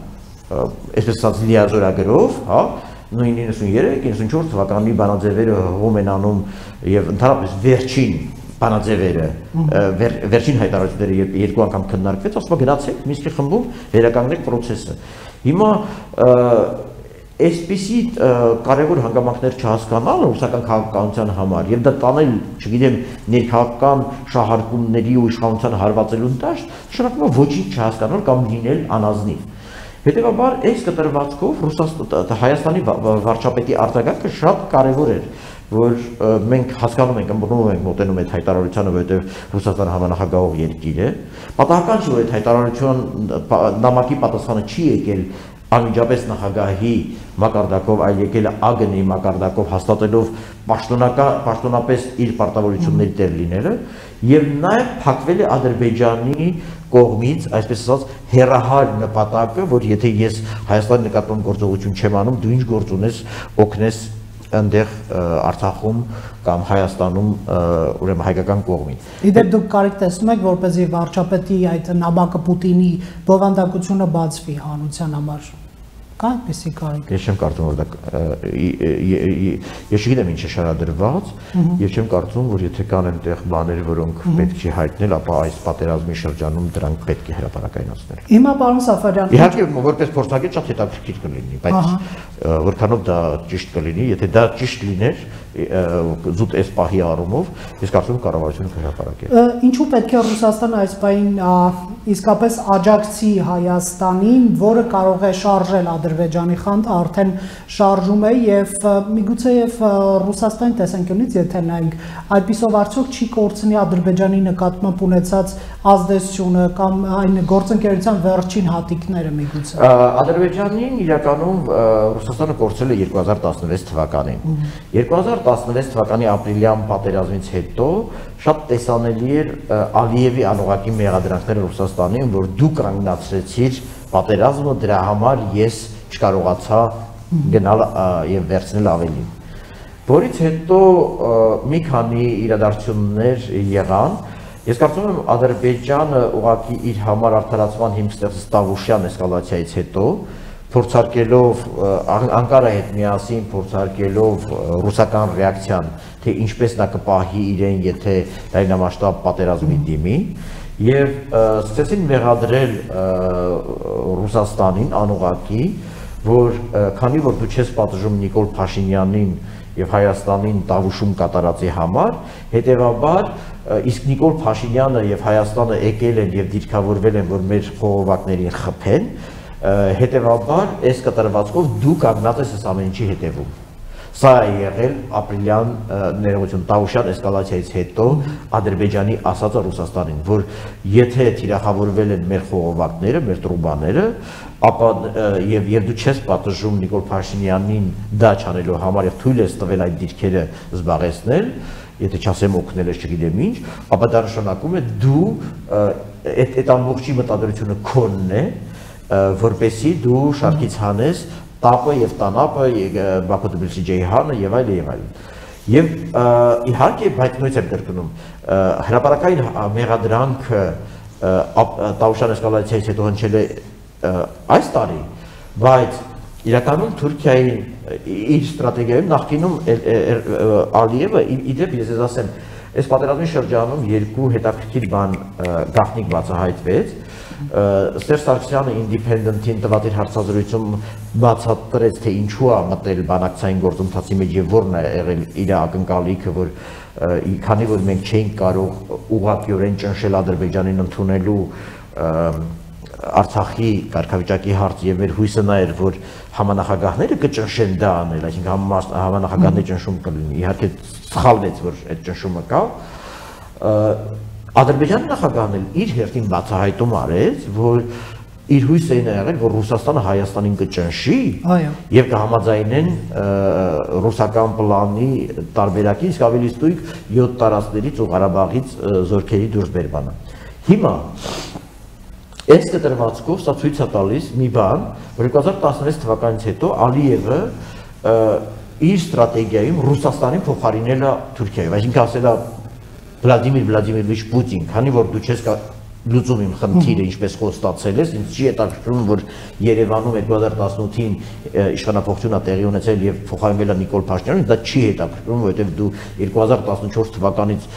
այսպես ասած լիազորագրով, հա, նույն 93-94 թվականի բանաձևերը հողում են անում եւ ընդհանրապես վերջին բանաձևերը վեր, վերջին հայտարարությունները երբ երկու անգամ քննարկվեց, ասում գնացեք Մինսկի խմբում վերականգնեք process-ը։ Հիմա այսպիսի կարևոր հանգամանքներ չհասկանալ ռուսական քաղաքականության համար եւ դա տանել, չգիտեմ, ներքաղաքական շահարկումների ու իշխանության հարվածելուն դաշտ, է ոչինչ չհասկանալ կամ լինել անազնիվ։ Հետևաբար այս կտրվածքով Ռուսաստան Հայաստանի վարչապետի արձագանքը շատ կարևոր էր, որ մենք հասկանում ենք, ըմբռնում ենք մոտենում այդ հայտարարությանը, որովհետև Ռուսաստանը համանախագահող երկիր է։ Պատահական չէ, որ այդ հայտարարության նամակի պատասխանը չի եկել անմիջապես նախագահի մակարդակով, այլ եկել է ԱԳՆ-ի մակարդակով հաստատելով պաշտոնական պաշտոնապես իր պարտավորությունների տեր լինելը եւ նաեւ փակվել է Ադրբեջանի կողմից, այսպես ասած, հերահար նպատակը, որ եթե ես Հայաստանի նկատմամբ գործողություն չեմ անում, դու ինչ գործ ունես, օգնես այնտեղ Արցախում կամ Հայաստանում ուրեմն հայկական կողմին։ Իդեպ դուք կարիք տեսնում եք, որպեսզի վարչապետի այդ նամակը Պուտինի բովանդակությունը բացվի հանության համար Կա այդպեսի կարիք։ Ես չեմ կարծում որ դա ես չգիտեմ ինչ է շարադրված եւ չեմ կարծում որ եթե կան այնտեղ բաներ, որոնք պետք չի հայտնել, ապա այս պատերազմի շրջանում դրանք պետք է հրապարակայնացնել։ Հիմա պարոն Սաֆարյան, Իհարկե որպես փորձագետ շատ հետաքրքիր կլինի, բայց որքանով դա ճիշտ կլինի, եթե դա ճիշտ լիներ, զուտ այս պահի առումով, ես կարծում եմ կառավարությունը կհրապարակի։ Ինչու պետք է Ռուսաստանը այս պահին իսկապես աջակցի Հայաստանին, որը կարող է շարժել Ադրբեջանի խանդ, արդեն շարժում է եւ միգուցե եւ Ռուսաստանի տեսանկյունից եթե նայենք, այդպիսով արդյոք չի կորցնի Ադրբեջանի նկատմամբ ունեցած ազդեցությունը կամ այն գործընկերության վերջին հատիկները միգուցե։ Ադրբեջանին իրականում Ռուսաստանը կորցրել է 2016 թվականին։ 2016 թվականի ապրիլյան պատերազմից հետո շատ տեսանելի էր Ալիևի անուղակի մեղադրանքները Ռուսաստանին, որ դու կանգնացրեցիր պատերազմը, դրա համար ես չկարողացա գնալ եւ վերցնել ավելին։ Որից հետո մի քանի իրադարձություններ եղան, Ես կարծում եմ Ադրբեջանը ուղղակի իր համար արդարացման հիմք ստեղծեց Տավուշյան էսկալացիայից հետո, փորձարկելով Անկարայի հետ միասին փորձարկելով ռուսական ռեակցիան, թե ինչպես նա կպահի իրեն, եթե լայնամասշտաբ պատերազմի դիմի, եւ սկսեցին մեղադրել Ռուսաստանին անուղակի, որ քանի որ դու չես պատժում Նիկոլ Փաշինյանին եւ Հայաստանին տավուշում կատարածի համար, հետեւաբար իսկ Նիկոլ Փաշինյանը եւ Հայաստանը եկել են եւ դիրքավորվել են, որ մեր խողովակներին խփեն, հետեւաբար այս կատարվածքով դու կանգնած ես այս ամեն ինչի հետևում։ Սա է եղել ապրիլյան ներողություն Տաուշյան էսկալացիայից հետո Ադրբեջանի ասածը Ռուսաստանին, որ եթե թիրախավորվել են մեր խողովակները, մեր տրուբաները, ապա եւ եւ դու չես պատժում Նիկոլ Փաշինյանին դա չանելու համար եւ թույլ ես տվել այդ դիրքերը զբաղեցնել, եթե չասեմ օգնել ես չգիտեմ ինչ, ապա դա նշանակում է դու այդ այդ ամբողջի մտադրությունը քոնն է, որպեսի դու շարքից հանես տապը եւ տանապը Բաքու Թբիլիսի Ջեյհանը եւ այլ եւ այլ։ Եվ իհարկե բայց նույնիսկ եմ կրկնում հրաապարական մեղադրանքը Տաուշան էսկալացիայից հետո հնչել է այս տարի, բայց իրականում Թուրքիայի իր ստրատեգիայում նախկինում Ալիևը իդեպ ես ես ասեմ, այս պատերազմի շրջանում երկու հետաքրքիր բան գաղտնիք բացահայտվեց Սերժ Սարգսյանը Independent-ին տված իր հարցազրույցում բացատրեց, թե ինչու է մտել բանակցային գործընթացի մեջ եւ որն է եղել իր ակնկալիքը, որ քանի որ մենք չէինք կարող ուղղակիորեն ճնշել Ադրբեջանին ընդունելու Արցախի կարգավիճակի հարց եւ մեր հույսը նա էր, որ համանախագահները կճնշեն դա անել, այսինքն համանախագահների ճնշում կլինի։ Իհարկե սխալվեց, որ այդ ճնշումը կա, Ադրբեջանի նախագահն էլ իր հերթին բացահայտում արեց, որ իր հույսը այն է եղել, որ Ռուսաստանը Հայաստանին կճնշի եւ կհամաձայնեն ռուսական պլանի տարբերակի, իսկ ավելի ստույգ 7 տարածքներից ու Ղարաբաղից զորքերի դուրսբերմանը։ Հիմա այս կտրվածքով սա ցույց է տալիս մի բան, որ 2016 թվականից հետո Ալիևը իր ստրատեգիայում Ռուսաստանին փոխարինել է Թուրքիայով, այսինքն ասել է Վլադիմիր Վլադիմիրովիչ Պուտին, քանի որ դու չես լուծում իմ խնդիրը ինչպես խոստացել ես, ինձ չի հետաքրքրում, որ Երևանում 2018-ին իշխանապողությունը տեղի ունեցել եւ փոխարինվել է Նիկոլ Փաշինյանին, դա չի հետաքրքրում, որովհետեւ դու 2014 թվականից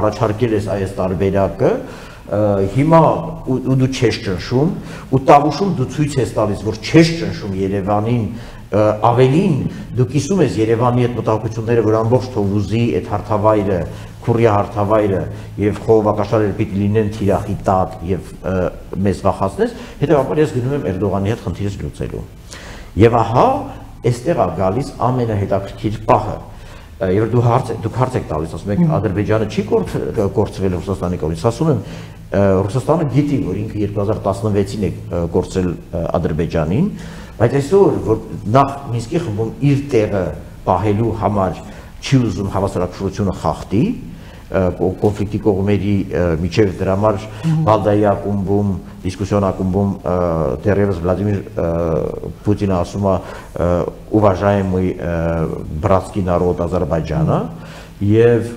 առաջարկել ես այս տարբերակը, հիմա ու դու չես ճնշում ու տավուշում դու ցույց ես տալիս որ չես ճնշում Երևանին ավելին դու կիսում ես Երևանի այդ մտահոգությունները որ ամբողջ Թովուզի այդ հարթավայրը Քուրիա հարթավայրը եւ խողովակաշարերը պիտի լինեն թիրախի տակ եւ մեզ վախացնես, հետեւաբար ես գնում եմ Էրդողանի հետ խնդիրս լուծելու։ Եւ ահա այստեղ է գալիս ամենահետաքրքիր պահը եւ դու հարց դուք հարց եք տալիս ասում եք Ադրբեջանը չի կորցրել Ռուսաստանի կողմից ասում եմ Ռուսաստանը գիտի որ ինքը 2016-ին է կորցրել Ադրբեջանին բայց այսօր որ նախ Մինսկի խմբում իր տեղը պահելու համար չի ուզում հավասարակշռությունը խախտի կոնֆլիկտի կողմերի միջև դրա համար Բալդայի ակումբում, դիսկուսիոն ակումբում դերևս Վլադիմիր Պուտինը ասում է уважаемый братский народ Ադրբեջանը եւ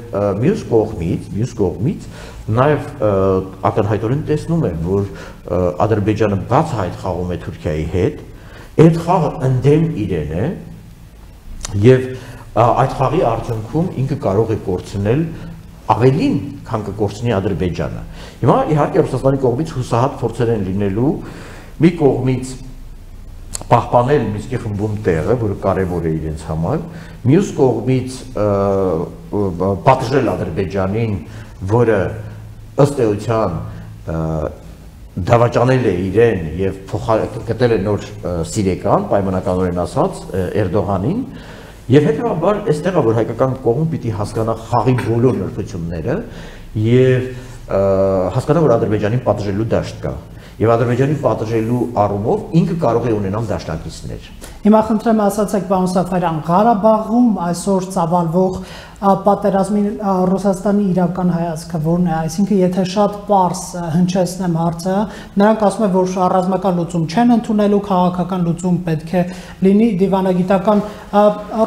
մյուս կողմից, մյուս կողմից նաեւ ակնհայտորեն տեսնում է, որ Ադրբեջանը բաց հայտ խաղում է Թուրքիայի հետ այդ խաղը ընդդեմ իրեն է եւ այդ խաղի արդյունքում ինքը կարող է կորցնել ավելին, քան կկորցնի Ադրբեջանը։ Հիմա իհարկե Ռուսաստանի կողմից հուսահատ փորձեր են լինելու մի կողմից պահպանել Միսկի խմբում տեղը, որը կարևոր է իրենց համար, մյուս կողմից պատժել Ադրբեջանին, որը ըստ էության դավաճանել է իրեն եւ գտել է նոր սիրեկան, պայմանականորեն ասած, Էրդողանին, եւ հետեւաբար այստեղ որ հայկական կողմը պիտի հասկանա խաղի բոլոր նրբությունները եւ հասկանա որ Ադրբեջանին պատժելու դաշտ կա եւ Ադրբեջանի պատժելու առումով ինքը կարող է ունենալ դաշնակիցներ։ Հիմա խնդրեմ ասացեք պարոն Սաֆարյան, Ղարաբաղում այսօր ծավալվող պատերազմի Ռուսաստանի իրական հայացքը որն է, այսինքն եթե շատ པարս հնչեցնեմ հարցը, նրանք ասում են, որ ռազմական լուծում չեն ընդունելու, քաղաքական լուծում պետք է լինի դիվանագիտական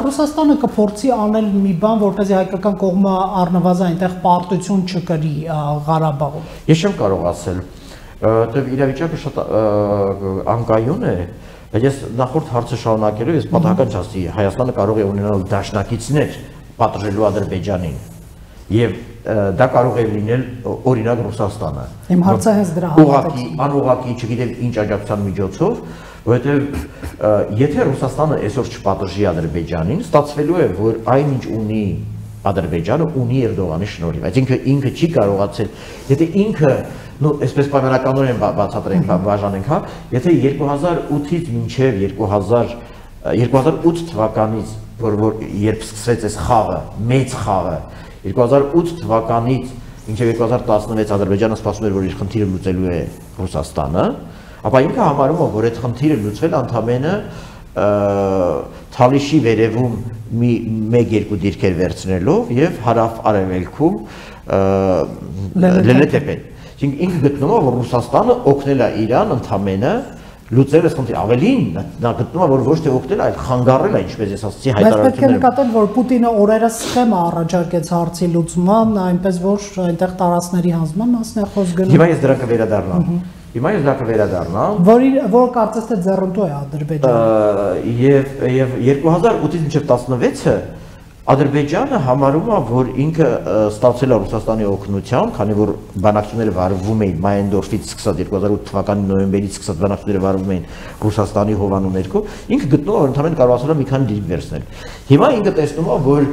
Ռուսաստանը կփորձի անել մի բան, որպեսզի հայկական կողմը առնվազն այնտեղ պարտություն չկրի Ղարաբաղում։ Ես չեմ կարող ասել, դեռ իրավիճակը շատ անկայուն է, ես նախորդ հարցը շարունակելով ես պատահական չասի Հայաստանը կարող է ունենալ դաշնակիցներ պատժելու Ադրբեջանին եւ դա կարող է լինել օրինակ Ռուսաստանը։ Իմ հարցը հենց դրա ուղակի, անուղակի, չգիտեմ ինչ աջակցության միջոցով, որովհետեւ եթե Ռուսաստանը այսօր չպատժի Ադրբեջանին, ստացվելու է, որ այնինչ ունի Ադրբեջանը ունի Էրդողանի շնորհիվ, այսինքն ինքը չի կարողացել, եթե ինքը նո այսպես պայմանականորեն բացատրենք, բաժանենք, հա, եթե 2008-ից մինչև 2000 2008 թվականից, որ որ երբ սկսվեց այս խաղը, մեծ խաղը, 2008 թվականից մինչև 2016 Ադրբեջանը սպասում էր, որ իր խնդիրը լուծելու է Ռուսաստանը, ապա ինքը համարում է, որ այդ խնդիրը լուծվել ընդամենը Թալիշի վերևում մի 1-2 դիրքեր վերցնելով եւ հարավ արևելքում Լելետեպեն։ Այսինքն ինքը գտնում է, որ Ռուսաստանը օգնել է Իրան ընդամենը լուծել է խնդիրը ավելին նա գտնում է որ ոչ թե օգնել այլ խանգարել է ինչպես ես ասացի հայտարարությունները բայց պետք է նկատել որ Պուտինը օրերս սխեմա առաջարկեց հարցի լուծման այնպես որ այնտեղ տարածքների հանձնման մասն է խոսք գնում հիմա ես դրա կվերադառնամ Հիմա ես դա կվերադառնամ, որի որ կարծես թե ձեռնտու է Ադրբեջանը։ Եվ եւ 2008-ից մինչև 16-ը Ադրբեջանը համարում է, որ ինքը ստացել է Ռուսաստանի օգնությամբ, քանի որ բանակցությունները վարվում էին Մայենդորֆից սկսած 2008 թվականի նոյեմբերից սկսած բանակցությունները վարվում էին Ռուսաստանի հովանու ներքո, ինքը որ ընդհանրեն կարողացել է մի քանի դիրք վերցնել։ Հիմա ինքը տեսնում է, որ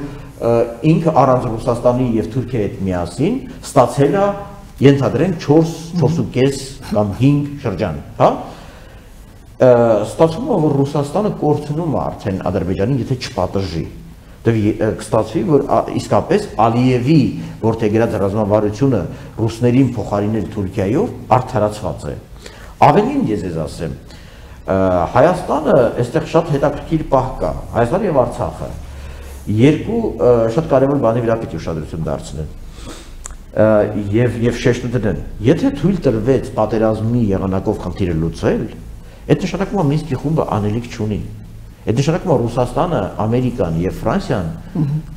ինքը առանց Ռուսաստանի եւ Թուրքիայի հետ միասին ստացել է ենթադրենք 4 4.5 կամ 5 շրջան, հա? Ստացվում է, որ Ռուսաստանը կորցնում է արդեն Ադրբեջանին, եթե չպատժի։ Դե կստացվի, որ իսկապես Ալիևի որթեգրած ռազմավարությունը ռուսներին փոխարինել Թուրքիայով արդարացված է։ Ավելին ես ես ասեմ, Հայաստանը այստեղ շատ հետաքրքիր պահ կա, Հայաստանը եւ Արցախը։ Երկու շատ կարևոր բանի վրա պետք է ուշադրություն դարձնել եւ եւ շեշտը դնեն։ Եթե թույլ տրվեց պատերազմի եղանակով խնդիրը լուծել, այդ նշանակում է Մինսկի խումբը անելիք չունի։ Այդ նշանակում է Ռուսաստանը, Ամերիկան եւ Ֆրանսիան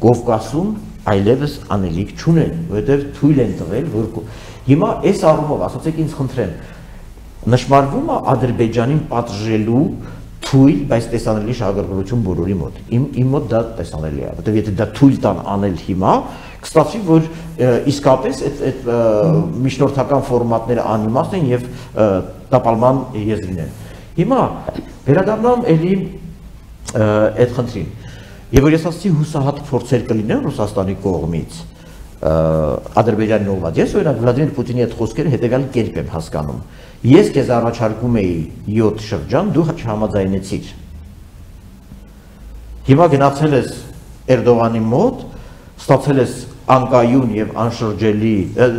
Կովկասում այլևս անելիք չունեն, որովհետեւ թույլ են տվել, որ հիմա այս առումով, ասացեք ինձ խնդրեմ, նշмарվում է Ադրբեջանին պատժելու թույլ, բայց տեսանելի շահագրգռություն բոլորի մոտ։ Իմ իմ մոտ դա տեսանելի է, որովհետեւ եթե դա թույլ տան անել հիմա, կստացվի, որ իսկապես այդ այդ միջնորդական ֆորմատները անիմաստ են եւ տապալման եզրին են։ Հիմա վերադառնամ ելի այդ խնդրին։ Եվ որ ես ասացի հուսահատ փորձեր կլինեն Ռուսաստանի կողմից Ադրբեջանի ուղղված։ Ես օրինակ Վլադիմիր Պուտինի այդ խոսքերը հետեւյալ կերպ եմ հասկանում։ Ես քեզ առաջարկում էի 7 շրջան, դու չհամաձայնեցիր։ Հիմա գնացել ես Էրդողանի մոտ, ստացել ես անկայուն եւ անշրջելի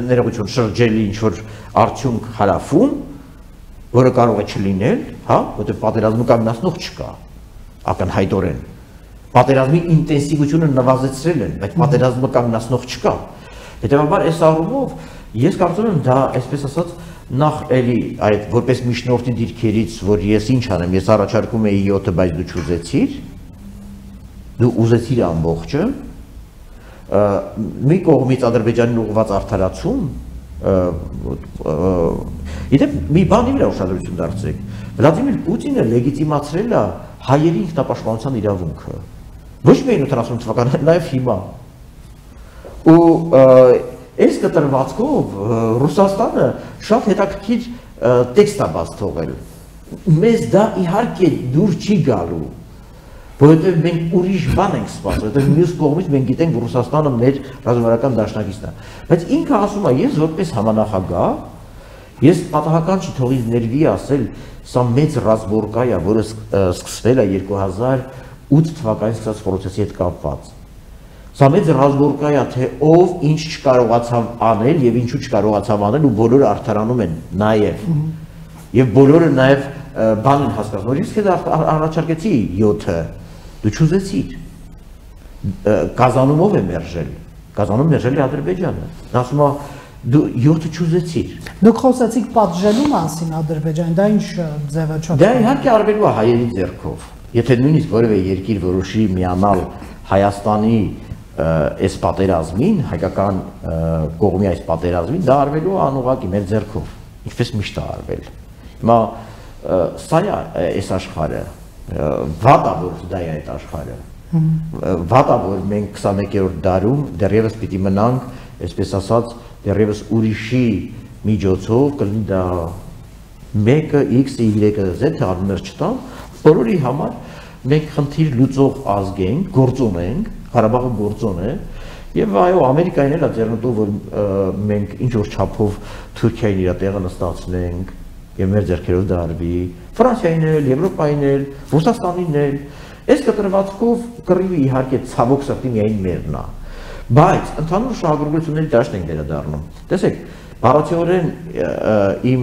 ներողություն շրջելի ինչ որ արդյունք հարավում, որը կարող է չլինել, հա, որտեղ պատերազմը կանգնացնող չկա ակնհայտորեն։ Պատերազմի ինտենսիվությունը նվազեցրել են, բայց պատերազմը կանգնացնող չկա։ Հետևաբար այս առումով ես կարծում եմ դա, այսպես ասած, նախ էլի այդ որպես միջնորդի դիրքերից, որ ես ինչ անեմ, ես առաջարկում էի 7-ը, բայց դու չուզեցիր։ Դու ուզեցիր ամբողջը, մի կողմից Ադրբեջանին ուղղված արդարացում Իդեպ մի բանի վրա ուշադրություն դարձրեք։ Վլադիմիր Պուտինը լեգիտիմացրել է հայերի ինքնապաշտպանության իրավունքը։ Ոչ միայն 80 թվականին, նաև հիմա։ Ու այս կտրվածքով Ռուսաստանը շատ հետաքրքիր տեքստ է բաց թողել։ Մեզ դա իհարկե դուր չի գալու, որովհետև մենք ուրիշ բան ենք սպասում, որովհետև մյուս կողմից մենք գիտենք, որ Ռուսաստանը մեր ռազմավարական դաշնակիցն է։ Բայց ինքը ասում է, ես որպես համանախագահ, ես պատահական չի թողի ներվի ասել, սա մեծ ռազմորկա է, որը սկսվել է 2008 թվականից սկսած խորհրդի հետ կապված։ Սա մեծ ռազմորկա է, թե ով ինչ չկարողացավ անել եւ ինչու չկարողացավ անել ու բոլորը արդարանում են նաեւ։ Եվ բոլորը նաեւ բան են հասկանում։ Ես քեզ առաջարկեցի 7-ը Դու չուզեցիր։ Կազանումով է մերժել։ Կազանում մերժել է Ադրբեջանը։ Նա ասում է դու 7-ը չուզեցիր։ Դուք խոսեցիք պատժելու մասին Ադրբեջան, դա ինչ ձև է չոք։ Դա իհարկե արվելու է հայերի ձեռքով։ Եթե նույնիսկ որևէ երկիր որոշի միանալ Հայաստանի այս պատերազմին, հայկական կողմի այս պատերազմին, դա արվելու է անուղակի մեր ձեռքով, ինչպես միշտ է արվել։ Հիմա սա է այս աշխարհը, վատա որ դա է այդ աշխարհը վատա որ մենք 21-րդ դարում դեռևս պիտի մնանք այսպես ասած դեռևս ուրիշի միջոցով կլինի դա մեկը x-ը y-ը z-ը արմեր չտա բոլորի համար մենք խնդիր լուծող ազգ ենք գործոն ենք Ղարաբաղը գործոն է Եվ այո, Ամերիկային էլ է ձեռնտու, որ մենք ինչ որ չափով Թուրքիային իր տեղը նստացնենք, եւ մեր ձեռքերով դա արվի Ֆրանսիային էլ, Եվրոպային էլ, Ռուսաստանին էլ, այս կտրվածքով կռիվը իհարկե ցավոք սրտի միայն մերն է։ Բայց ընդհանուր շահագրգռությունների դաշտ ենք վերադառնում։ Տեսեք, բառացիորեն իմ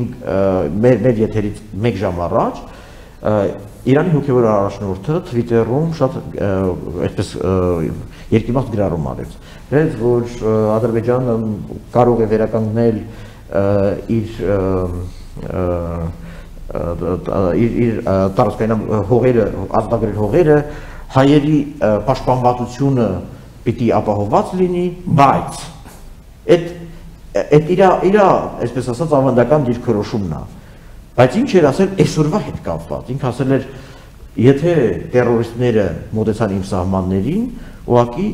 մեր մեր եթերից 1 ժամ առաջ Իրանի հոգևոր առաջնորդը Twitter-ում շատ այսպես երկիմաստ գրառում արեց։ Դրանց որ Ադրբեջանը կարող է վերականգնել իր իր իր տարածքային հողերը, ազգագրել հողերը, հայերի պաշտպանվածությունը պիտի ապահովված լինի, բայց այդ այդ իր իր այսպես ասած ավանդական դիրքորոշումն է։ Բայց ինչ էր ասել այսօրվա հետ կապված։ Ինքը ասել էր եթե terroristները մոտեցան իմ սահմաններին, ուղղակի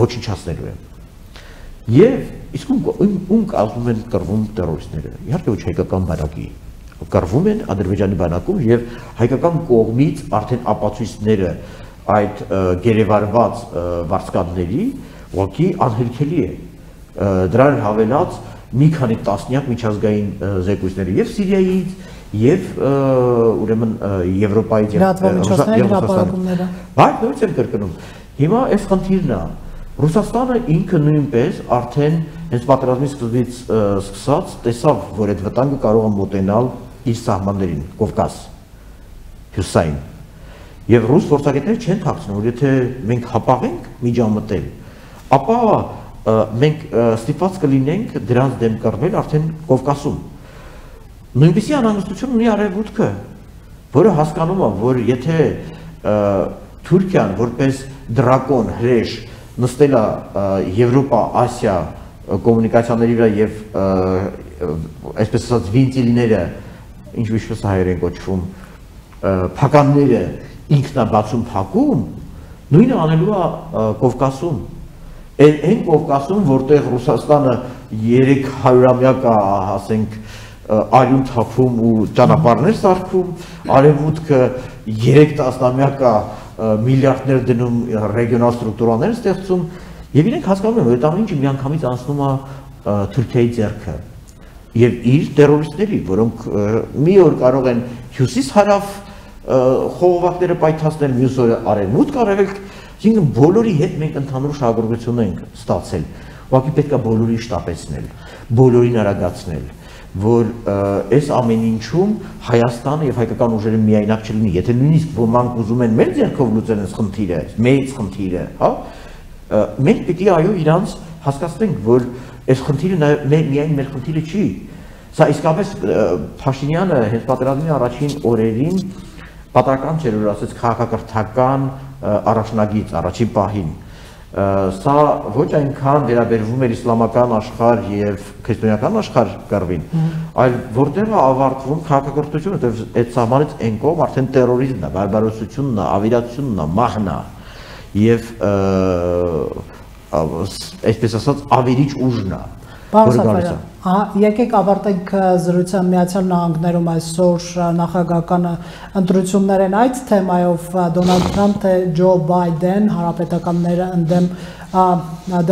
ոչնչացնելու են։ Եվ իսկ ում ում կազմում են կռվում terroristները։ Իհարկե ոչ հայկական բանակի կռվում են Ադրբեջանի բանակում եւ հայկական կողմից արդեն ապացույցները այդ գերեվարված վարձկանների ուղղակի անհերքելի է դրան հավելած մի քանի տասնյակ միջազգային զեկույցների եւ Սիրիայից եւ ուրեմն Եվրոպայից եւ Ռուսաստանից բայց նույնիսկ եմ կրկնում հիմա այս խնդիրն է Ռուսաստանը ինքը նույնպես արդեն հենց պատերազմի սկզբից սկսած տեսավ, որ այդ վտանգը կարող է մոտենալ իր սահմաններին, Կովկաս, հյուսային։ Եվ ռուս փորձագետները չեն թաքցնում, որ եթե մենք հապաղենք միջամտել, ապա մենք ստիպված կլինենք դրանց դեմ կռվել արդեն Կովկասում։ Նույնպիսի անհանգստություն ունի արևմուտքը, որը հասկանում է, որ եթե Թուրքիան որպես դրակոն հրեշ նստել է Եվրոպա, Ասիա կոմունիկացիաների վրա եւ այսպես ասած վինտիլները ինչ վիշվս հայերեն կոչվում փականները ինքնաբացում փակում նույնը անելու է Կովկասում այն այն Կովկասում որտեղ Ռուսաստանը 300-ամյակա ասենք արյուն թափում ու ճանապարհներ սարքում արևմուտքը 3 տասնամյակա միլիարդներ դնում ռեգիոնալ ստրուկտուրաներ ստեղծում եւ իրենք հասկանում են որ այդ ամենը միանգամից անցնում է Թուրքիայի ձեռքը եւ իր terroristների, որոնք մի օր կարող են հյուսիս հարավ խողովակները պայթացնել, մյուս օրը արևմուտք արևելք, այսինքն բոլորի հետ մենք ընդհանուր շահագրգռություն ենք ստացել։ Ուղղակի պետքա բոլորին շտապեցնել, բոլորին արագացնել, որ այս ամեն ինչում Հայաստանը եւ հայկական ուժերը միայնակ չլինի։ Եթե նույնիսկ ոմանք ուզում են մեր ձեռքով լուծել այս խնդիրը, մեծ խնդիրը, հա, մենք պիտի այո իրանց հասկացնենք, որ այս խնդիրը միայն մեր խնդիրը չի։ Սա իսկապես Փաշինյանը հենց պատերազմի առաջին օրերին պատական չէր որ ասեց քաղաքակրթական առաջնագիծ առաջին պահին սա ոչ այնքան վերաբերվում էր իսլամական աշխարհ եւ քրիստոնեական աշխարհ կռվին, այլ որտեղ է ավարտվում քաղաքակրթությունը, որտեղ այդ սահմանից այն կողմ արդեն terrorizmն է, բարբարոսությունն է, ավիրացությունն է, մահն է եւ այսպես ասած ավիրիչ ուժն է։ Պարոն Սաֆարյան, եկեք ավարտենք զրույցը Միացյալ Նահանգներում այսօր նախագահական ընտրություններ են այդ թեմայով Դոնալդ Թրամփ թե Ջո Բայդեն հարապետականները ընդդեմ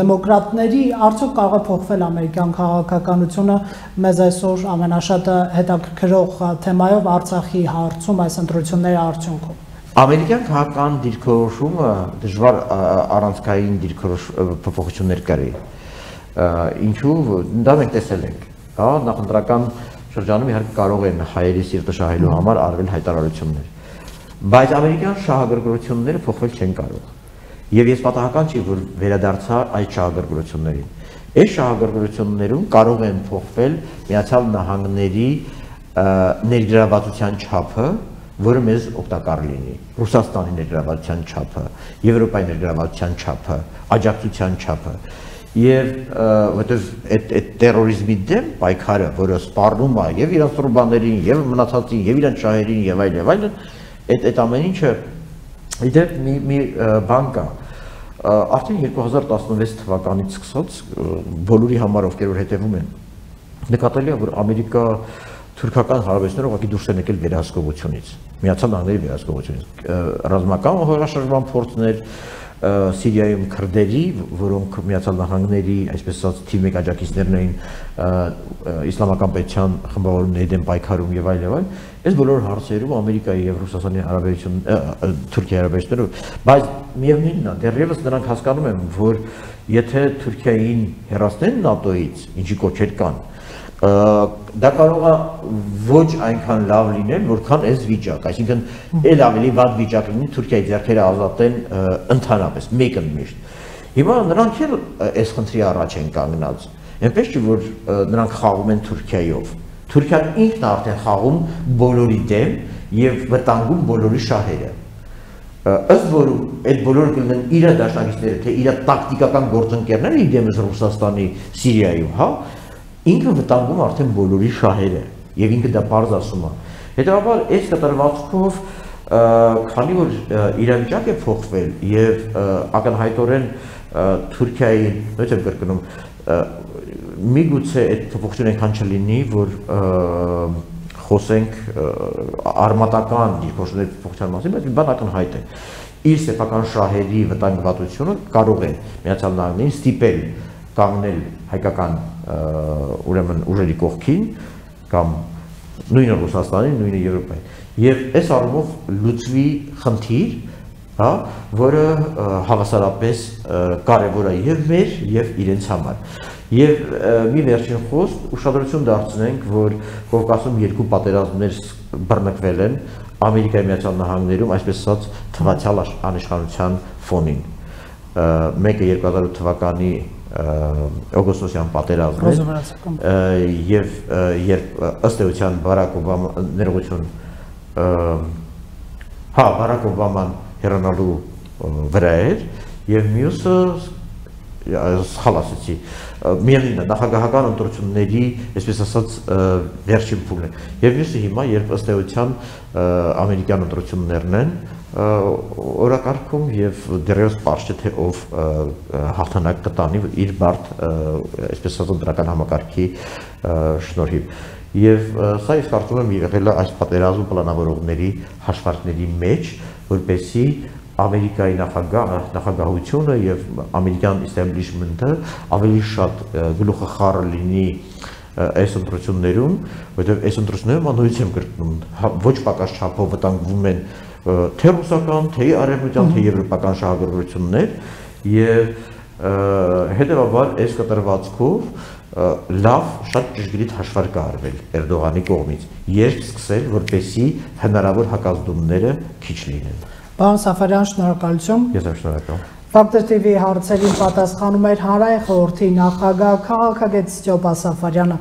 դեմոկրատների արդյոք կարող է փոխվել ամերիկյան քաղաքականությունը մեզ այսօր ամենաշատը հետաքրքրող թեմայով Արցախի հարցում այս ընտրությունների արդյունքում Ամերիկյան քաղաքական դիրքորոշումը դժվար առանցքային դիրքորոշ փոփոխություններ կրի ինչու դա մենք տեսել ենք հա նախընտրական շրջանում իհարկե կարող են հայերի սիրտը շահելու համար արվել հայտարարություններ բայց ամերիկյան շահագրգռությունները փոխվել չեն կարող եւ ես պատահական չի որ վերադարձա այդ շահագրգռություններին այս շահագրգռություններում կարող են փոխվել միացյալ նահանգների ներգրավվածության չափը որը մեզ օգտակար լինի Ռուսաստանի ներգրավվածության չափը Եվրոպայի ներգրավվածության չափը աջակցության չափը եւ որտեվ այդ այդ terrorizmi դեմ պայքարը, որը սպառնում է եւ իրանց ռուբաներին, եւ մնացածին, եւ իրանց շահերին եւ այլ եւ այլն, այդ այդ ամեն ինչը իդեպ մի մի բան կա արդեն 2016 թվականից սկսած բոլորի համար ովքեր որ հետևում են նկատելի է որ ամերիկա թուրքական հարաբերությունները ուղղակի դուրս են եկել վերահսկողությունից միացյալ նահանգների վերահսկողությունից ռազմական հորաշրջման փորձներ Սիրիայում քրդերի, որոնք Միացյալ Նահանգների, այսպես ասած, թիվ 1 աջակիցներն էին իսլամական պետության խմբավորումների դեմ պայքարում եւ այլ եւ այլ, այս բոլոր հարցերում Ամերիկայի եւ Ռուսաստանի հարաբերություն Թուրքիայի հարաբերությունները, բայց միևնույնն է, դեռևս նրանք հասկանում են, որ եթե Թուրքիային հեռացնեն ՆԱՏՕ-ից, ինչի կոչեր կան, դա կարող է ոչ այնքան լավ լինել, որքան այս վիճակ, այսինքն ել ավելի վատ վիճակ լինի Թուրքիայի ձեռքերը ազատեն ընդհանրապես մեկը միշտ։ Հիմա նրանք էլ այս խնդրի առաջ են կանգնած։ Այնպես չի որ նրանք խաղում են Թուրքիայով։ Թուրքիան ինքն արդեն խաղում բոլորի դեմ եւ վտանգում բոլորի շահերը ըստ որում այդ բոլորը կլինեն իր դաշնակիցները, թե իր տակտիկական գործընկերները իդեմս Ռուսաստանի, Սիրիայում, հա, ինքը վտանգում արդեն բոլորի շահերը եւ ինքը դա բարձ ասում է հետեւաբար այս կտրվածքով քանի որ իրավիճակ է փոխվել եւ ակնհայտորեն Թուրքիայի ոչ եմ կրկնում միգուցե այդ փոփոխությունը այնքան չլինի որ խոսենք արմատական դիրքորոշների փոփոխության մասին բայց մի բան ակնհայտ է իր սեփական շահերի վտանգվածությունը կարող է միացյալ նահանգներին ստիպել կանգնել հայկական ուրեմն ուժերի կողքին կամ նույնը Ռուսաստանի, նույնը Եվրոպայի։ Եվ այս առումով լուծվի խնդիր, հա, որը հավասարապես կարևոր է եւ մեր եւ իրենց համար։ Եվ մի վերջին խոսք ուշադրություն դարձնենք, որ Կովկասում երկու պատերազմներ բռնկվել են Ամերիկայի Միացյալ Նահանգներում, այսպես ասած, թվացial անիշխանության фоնին։ Մեկը 2008 թվականի օգոստոսյան պատերազմն եւ երբ ըստ էության Բարակ Օբամա ներողություն հա Բարակ Օբաման հեռանալու վրա էր եւ մյուսը սխալ ասեցի միևնույնն է նախագահական ընտրությունների այսպես ասած վերջին փուլն է եւ մյուսը հիմա երբ ըստ էության ամերիկյան ընտրություններն են օրակարգում եւ դեռևս པարզ չէ թե ով հաղթանակ կտանի իր բարդ այսպես ասած դրական համակարգի շնորհիվ եւ սա ես կարծում եմ եղել է այս պատերազմը պլանավորողների հաշվարկների մեջ որպեսի Ամերիկայի նախագահ նախագահությունը եւ ամերիկյան establishment-ը ավելի շատ գլուխը խառը լինի այս ընտրություններում, որովհետեւ այս ընտրություններում անհույս եմ կրկնում, հա, ոչ պակաս չափով վտանգվում են թե ռուսական, թե արևմտյան, թե եվրոպական շահագրգռություններ եւ հետեւաբար այս կտրվածքով լավ շատ ճշգրիտ հաշվարկ արվել Էրդողանի կողմից երբ սկսել որպեսի հնարավոր հակազդումները քիչ լինեն Պարոն Սաֆարյան, շնորհակալություն։ Ես եմ շնորհակալ։ Factor TV հարցերին պատասխանում էր Հանրային խորհրդի նախագահ քաղաքագետ Ստյոպա Սաֆարյանը։